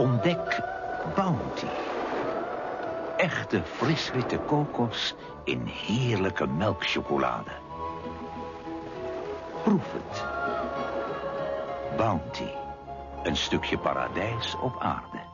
Ontdek Bounty. Echte friswitte kokos in heerlijke melkchocolade. Proef het. Bounty. Een stukje paradijs op aarde.